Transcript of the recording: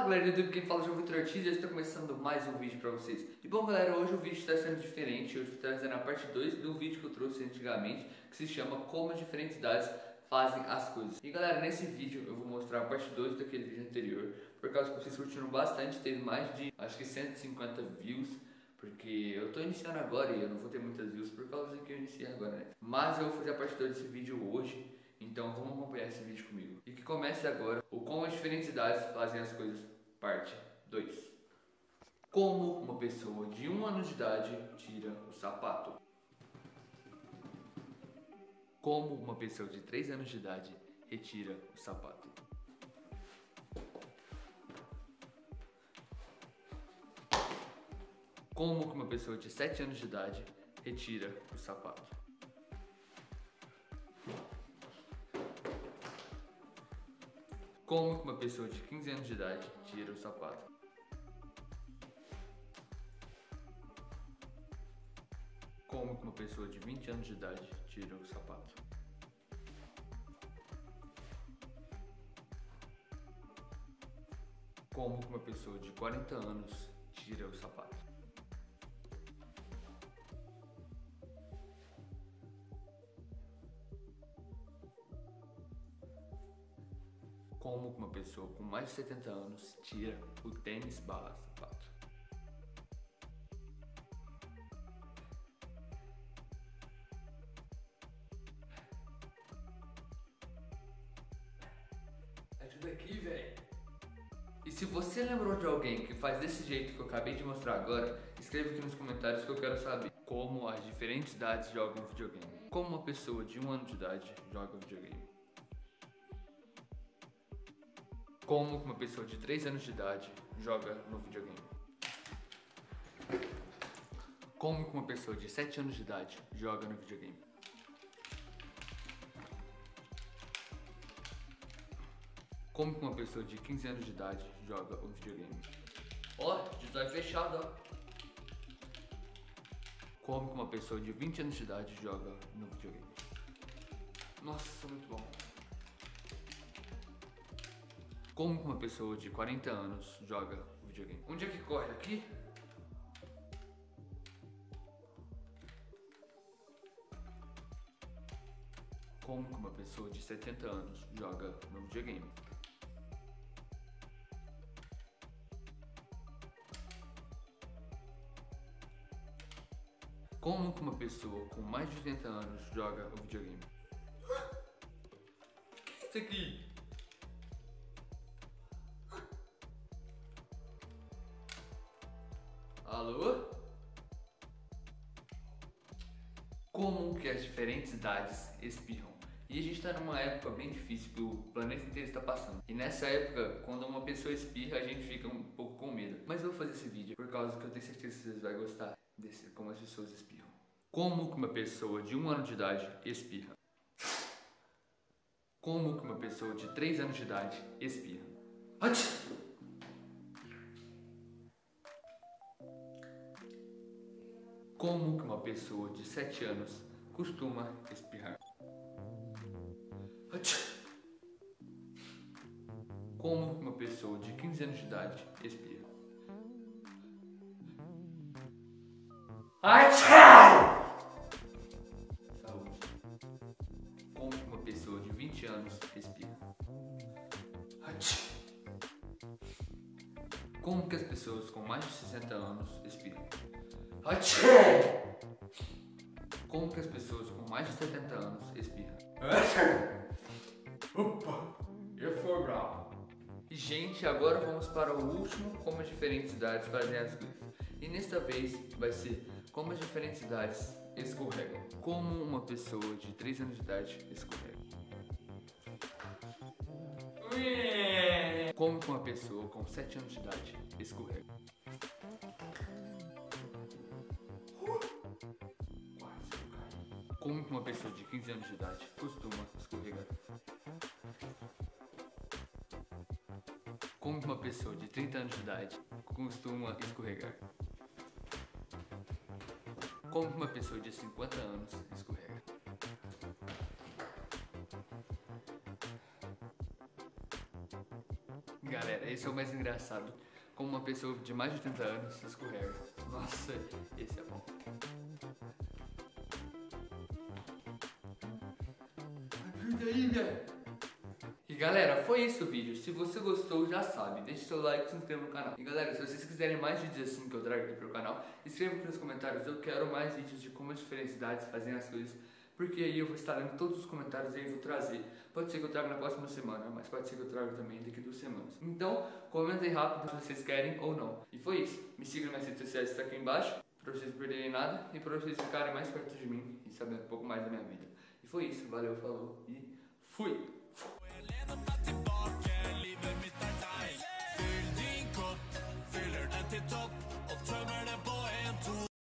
Fala galera do YouTube, quem fala é o Vitor Ortiz e eu estou começando mais um vídeo pra vocês. E bom galera, hoje o vídeo está sendo diferente, eu estou trazendo a parte 2 do vídeo que eu trouxe antigamente, que se chama Como as diferentes idades fazem as coisas. E galera, nesse vídeo eu vou mostrar a parte 2 daquele vídeo anterior, por causa que vocês curtiram bastante, teve mais de, acho que 150 views, porque eu tô iniciando agora e eu não vou ter muitas views por causa que eu iniciei agora, né? Mas eu vou fazer a parte 2 desse vídeo hoje, então vamos acompanhar esse vídeo comigo. E que comece agora o Como as diferentes idades fazem as coisas, parte 2. Como uma pessoa de um ano de idade tira o sapato. Como uma pessoa de 3 anos de idade retira o sapato. Como uma pessoa de 7 anos de idade retira o sapato. Como uma pessoa de 15 anos de idade tira o sapato? Como uma pessoa de 20 anos de idade tira o sapato? Como uma pessoa de 40 anos tira o sapato? Como uma pessoa com mais de 70 anos tira o tênis barra sapato? Ajuda aqui, velho. E se você lembrou de alguém que faz desse jeito que eu acabei de mostrar agora, escreva aqui nos comentários que eu quero saber como as diferentes idades jogam videogame. Como uma pessoa de um ano de idade joga videogame. Como uma pessoa de 3 anos de idade joga no videogame. Como uma pessoa de 7 anos de idade joga no videogame. Como uma pessoa de 15 anos de idade joga o videogame? Ó, oh, é fechado, ó. Como uma pessoa de 20 anos de idade joga no videogame? Nossa, muito bom. Como uma pessoa de 40 anos joga videogame? Onde é que corre? Aqui? Como uma pessoa de 70 anos joga no videogame? Como que uma pessoa com mais de 80 anos joga o videogame? O que é isso aqui? Alô? Como que as diferentes idades espirram? E a gente está numa época bem difícil que o planeta inteiro está passando. E nessa época, quando uma pessoa espirra, a gente fica um pouco com medo. Mas eu vou fazer esse vídeo por causa que eu tenho certeza que vocês vão gostar desse como as pessoas espirram. Como que uma pessoa de um ano de idade espirra? Como que uma pessoa de 3 anos de idade espirra? Ati! Como que uma pessoa de 7 anos costuma espirrar? Como uma pessoa de 15 anos de idade espirra? Saúde. Como uma pessoa de 20 anos espirra? Ati! Como que as pessoas com mais de 60 anos espirram? Achê! Como que as pessoas com mais de 70 anos espirram? Opa! Eu fui bravo. E gente, agora vamos para o último como as diferentes idades fazem as coisas. E nesta vez vai ser como as diferentes idades escorregam. Como uma pessoa de 3 anos de idade escorrega. Como uma pessoa com 7 anos de idade escorrega. Como uma pessoa de 15 anos de idade costuma escorregar? Como uma pessoa de 30 anos de idade costuma escorregar? Como uma pessoa de 50 anos escorrega? Galera, esse é o mais engraçado. Como uma pessoa de mais de 80 anos escorrega. Nossa, esse é bom. Aí, velho. E galera, foi isso o vídeo. Se você gostou, já sabe, deixe seu like e se inscreva no canal. E galera, se vocês quiserem mais vídeos assim que eu trago aqui pro canal, escreva aqui nos comentários. Eu quero mais vídeos de como as diferentes cidades fazem as coisas. Porque aí eu vou estar lendo todos os comentários e aí vou trazer. Pode ser que eu traga na próxima semana, mas pode ser que eu traga também daqui duas semanas. Então, comentem rápido se vocês querem ou não. E foi isso. Me sigam nas redes sociais, está aqui embaixo, para vocês não perderem nada e para vocês ficarem mais perto de mim e saberem um pouco mais da minha vida. Foi isso. Valeu, falou e fui!